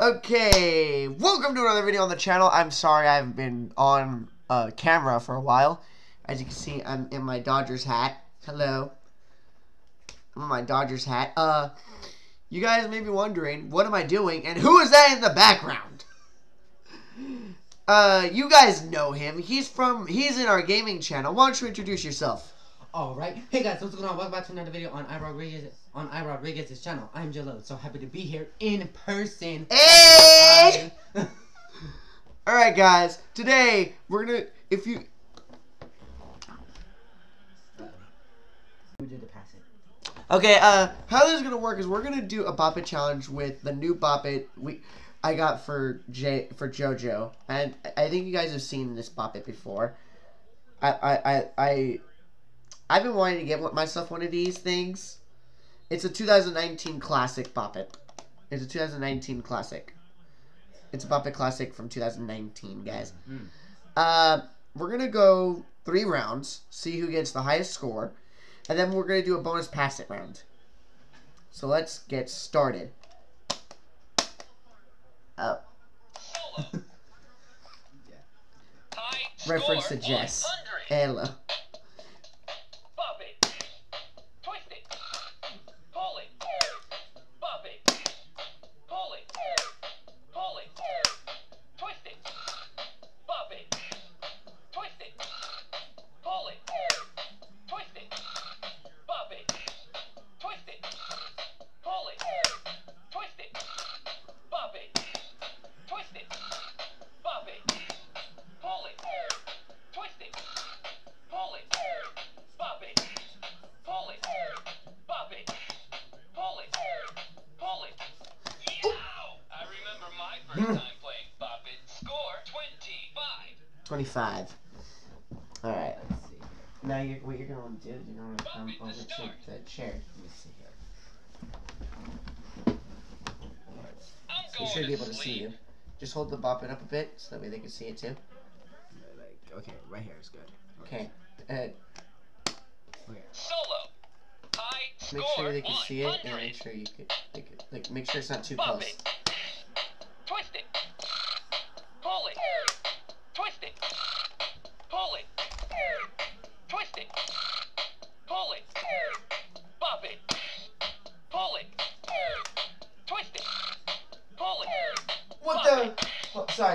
Okay, welcome to another video on the channel. I'm sorry I haven't been on uh, camera for a while. As you can see, I'm in my Dodgers hat. Hello. I'm in my Dodgers hat. Uh, you guys may be wondering, what am I doing? And who is that in the background? Uh, you guys know him. He's from, he's in our gaming channel. Why don't you introduce yourself? Alright, hey guys, what's going on? Welcome back to another video on I Rodriguez on I Rodriguez's channel. I'm J Lo, so happy to be here in person. Hey! Alright guys, today we're gonna, if you, Who did the passing? Okay, uh, how this is gonna work is we're gonna do a Bop It challenge with the new Bop It we I got for J for JoJo, and I think you guys have seen this Bop It before. I I I, I I've been wanting to get myself one of these things. It's a 2019 classic Bop It. It's a 2019 classic. It's a Bop It classic from 2019, guys. Mm. Uh, we're gonna go three rounds, see who gets the highest score, and then we're gonna do a bonus pass it round. So let's get started. Oh, reference to Jess. Hello. 25. Alright. Let's see. Now you're, what you're gonna want to do is you're gonna want to come over to the chair. Let me see here. I'm They should be able to to see you. Just hold the bop it up a bit so that way they can see it too. Like, okay, right here is good. Okay. Uh, Okay. Solo. High make score sure they can see it and make sure you can, they can like make sure it's not too Bop close. it. Twist it.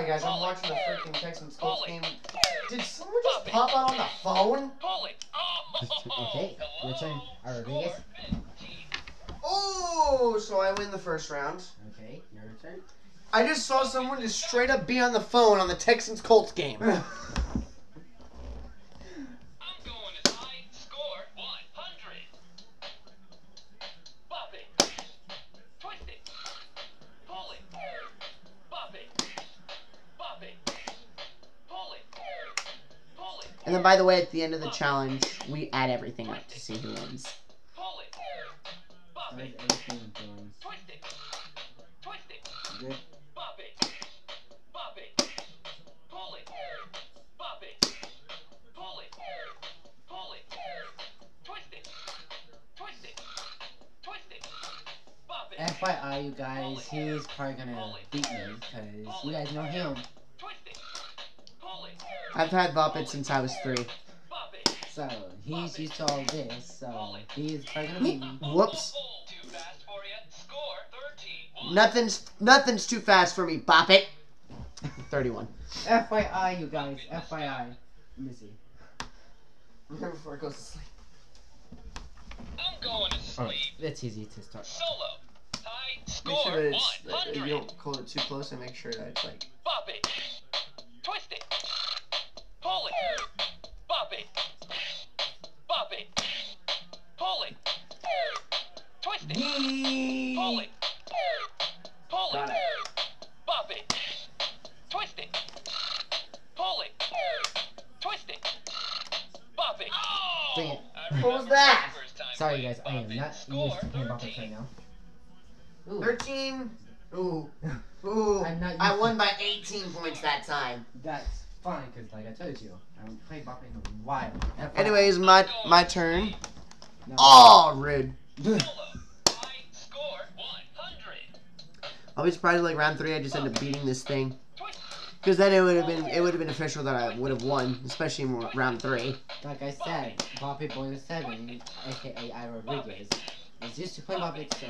Guys, I'm watching the freaking Texans Colts game. Did someone just pop out on the phone? Oh. Okay, your turn. All right, Rodriguez. Score 15. Oh, so I win the first round. Okay, your turn. I just saw someone just straight up be on the phone on the Texans Colts game. And then, by the way, at the end of the challenge, we add everything up to see who wins. Pull it. Bop Where's it. everything going? Twist it. Twist it. Good. Bop it. Bop it. Pull it. Bop it. Pull it. Pull it. Twist it. Twist it. Twist it. Bop it. FYI, you guys, he's probably gonna beat me because you guys know him. Twist it. Pull it. I've had Bop It since I was three. So he's used to all this, so he's probably gonna beat me. Whoops. Too fast for you. Score 13. Nothing's nothing's too fast for me. Bop it. Thirty-one. FYI, you guys, FYI. Let me see. Before I go to sleep. I'm going to sleep. Alright, it's easy to start. Solo. High Make score sure that it's that 100. you don't hold it too close, and make sure that it's like. Bop it. Twist it. Pull it. Pull it. it. Bop it. Twist it. Pull it. Twist it. Bop it. Dang it. What was that? my first time Sorry, playing guys, I am Bop It. not Score used to playing Bop right now. Ooh, Thirteen. Ooh. Ooh. I'm not I won by 18 points that time. that's fine, because like I told you, I haven't played Bop in a while. Anyways, my my turn. No. Oh, rude. I'll be surprised like round three I just end up beating this thing. Because then it would have been it would have been official that I would have won, especially in round three. Like I said, It Boy 7, aka I Rodriguez, is used to play It, so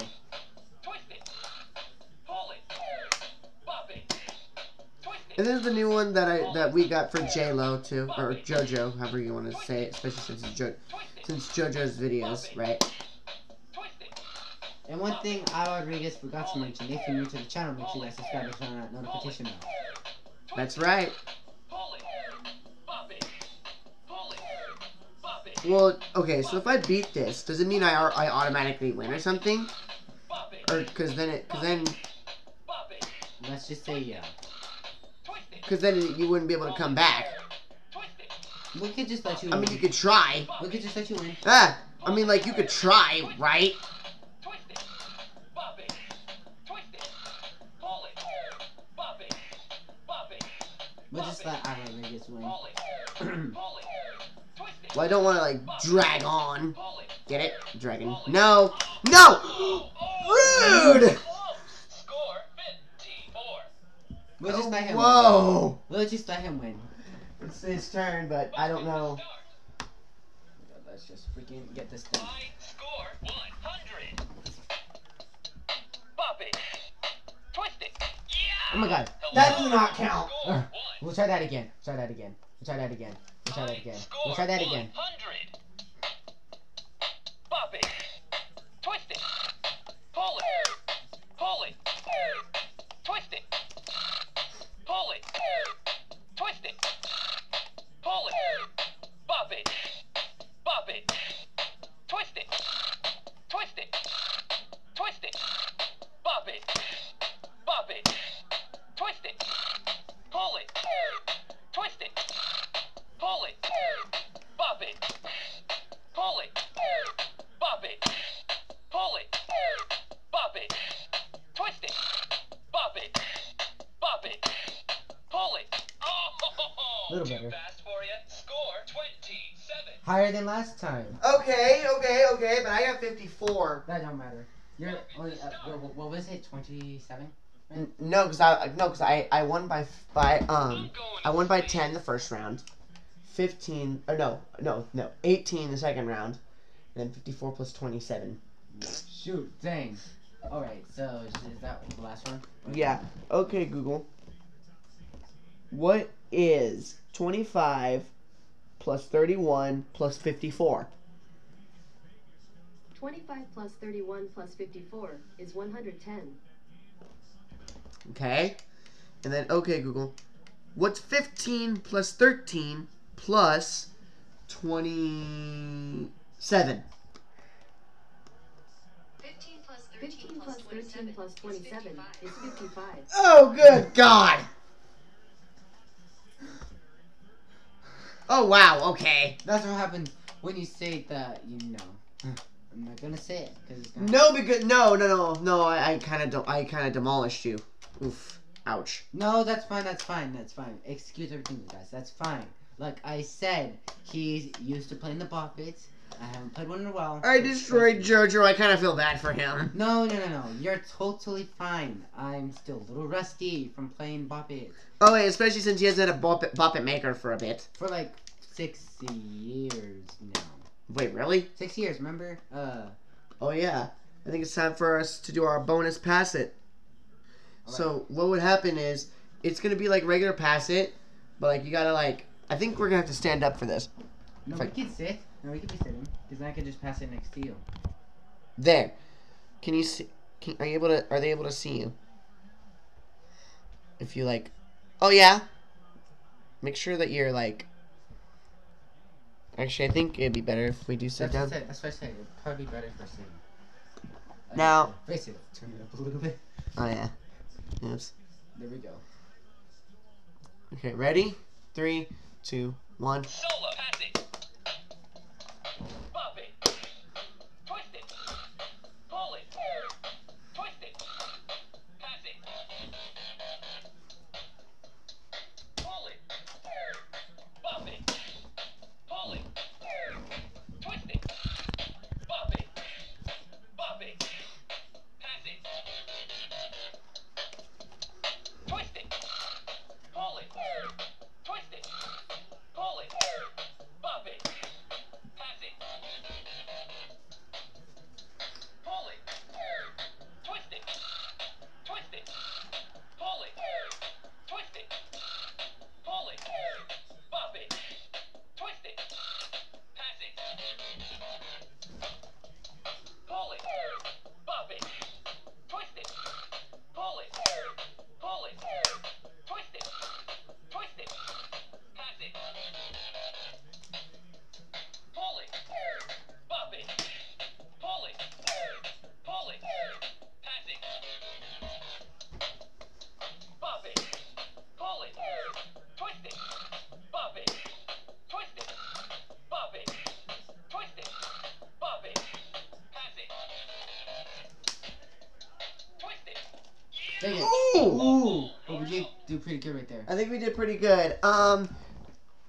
Twist it. Pull it. Bop it. Twist it. And this is the new one that I that we got for J Lo too, or JoJo, however you want to say it, especially since it's jo- since JoJo's videos, right? And one thing I Rodriguez forgot to mention, if you're new to the channel, make sure you guys subscribe and turn on that notification bell. That's right. Pull it. Bop it. Pull it. Bop it. Well, okay, so if I beat this, does it mean I I automatically win or something? Or because then it because then Let's just say yeah. Because then you wouldn't be able to come back. We could just let you I win. mean, you could try. We could just let you win. Ah, I mean, like you could try, right? I don't want to like drag on. Get it? Dragon. No, no, rude. Score 54. We'll just let him win. Whoa. We'll just let him win. It's his turn, but I don't know. Let's just freaking get this done. High score 100. Bop it. Twist it. Yeah. Oh my god. That does not count. Uh. We'll try that again. Try that again. We'll try that again. Try that again. We'll try that again. Oh, Little better. fast for. Score 27. Higher than last time. Okay, okay, okay, but I got 54. That don't matter. You're only, uh, what, what was it? 27? N- No, because I no, because I I won by by um I'm going I won by 10 the first round, 15 or no no no 18 the second round, and then 54 plus 27. Shoot, dang. Alright, so is, is that the last one? Yeah. Okay, Google. What is 25 plus 31 plus 54? 25 plus 31 plus 54 is 110. Okay. And then okay, Google. What's 15 plus 13 plus 27? 15 plus 15 13 plus 13 plus 27 is 55. Oh, good God. Oh, wow. Okay. That's what happens when you say that you know. Hmm. I'm not gonna say it because it's gonna. No, because no, no, no, no. I, I kind of. I kind of demolished you. Oof. Ouch. No, that's fine. That's fine. That's fine. Excuse everything, guys. That's fine. Like I said, he's used to playing the puppets. I haven't played one in a while. I destroyed. JoJo. I kind of feel bad for him. No, no, no, no. You're totally fine. I'm still a little rusty from playing Bop It Oh, wait, especially since he hasn't had a Bop It, Bop It Maker for a bit. for like six years now. Wait, really? Six years, remember? Uh, Oh, yeah. I think it's time for us to do our bonus pass it. So, what would happen is, it's going to be like regular pass it, but like you gotta like, I think we're going to have to stand up for this. no, Fuck. we can sit. No, we can be sitting because I can just pass it next to you. There. Can you see? Can, are you able to? Are they able to see you? If you like, oh yeah. Make sure that you're like. Actually, I think it'd be better if we do sit That's down. That's what I said. It'd probably be better for sitting. Uh, Now- face it. Turn it up a little bit. Oh yeah. Oops. There we go. Okay, ready? Three, two, one. Solo. Dang it. Ooh. Ooh. But we did do pretty good right there. I think we did pretty good. Um,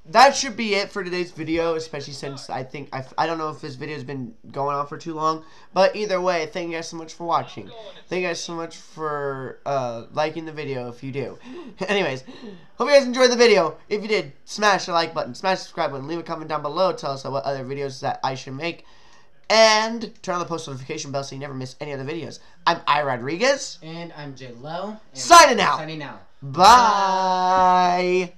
that should be it for today's video, especially since I think I, I don't know if this video has been going on for too long. But either way, thank you guys so much for watching. Thank you guys so much for uh, liking the video if you do. Anyways, hope you guys enjoyed the video. If you did, smash the like button, smash the subscribe button, leave a comment down below. Tell us what other videos that I should make. And turn on the post notification bell so you never miss any other videos. I'm I Rodriguez. And I'm J Lo. Signing out. Signing out. Bye.